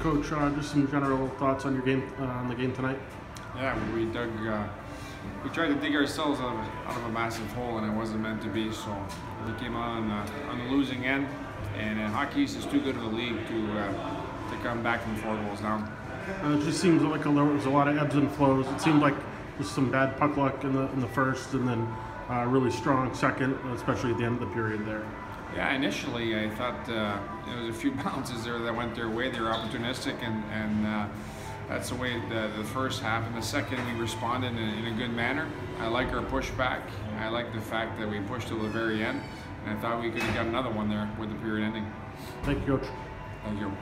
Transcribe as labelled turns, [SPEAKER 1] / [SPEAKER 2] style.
[SPEAKER 1] Coach, uh, just some general thoughts on your game uh, on the game tonight.
[SPEAKER 2] Yeah, we dug. Uh, we tried to dig ourselves out of, a, out of a massive hole, and it wasn't meant to be. So we came on uh, on the losing end, and uh, Hockey East is too good of a league to uh, to come back from four goals down.
[SPEAKER 1] Uh, it just seems like a, there was a lot of ebbs and flows. It seemed like just some bad puck luck in the in the first, and then uh, really strong second, especially at the end of the period there.
[SPEAKER 2] Yeah, initially I thought uh, there was a few bounces there that went their way. They were opportunistic, and and uh, that's the way the, the first half. And the second, we responded in, in a good manner. I like our pushback. I like the fact that we pushed till the very end, and I thought we could have got another one there with the period ending.
[SPEAKER 1] Thank you, Coach.
[SPEAKER 2] Thank you.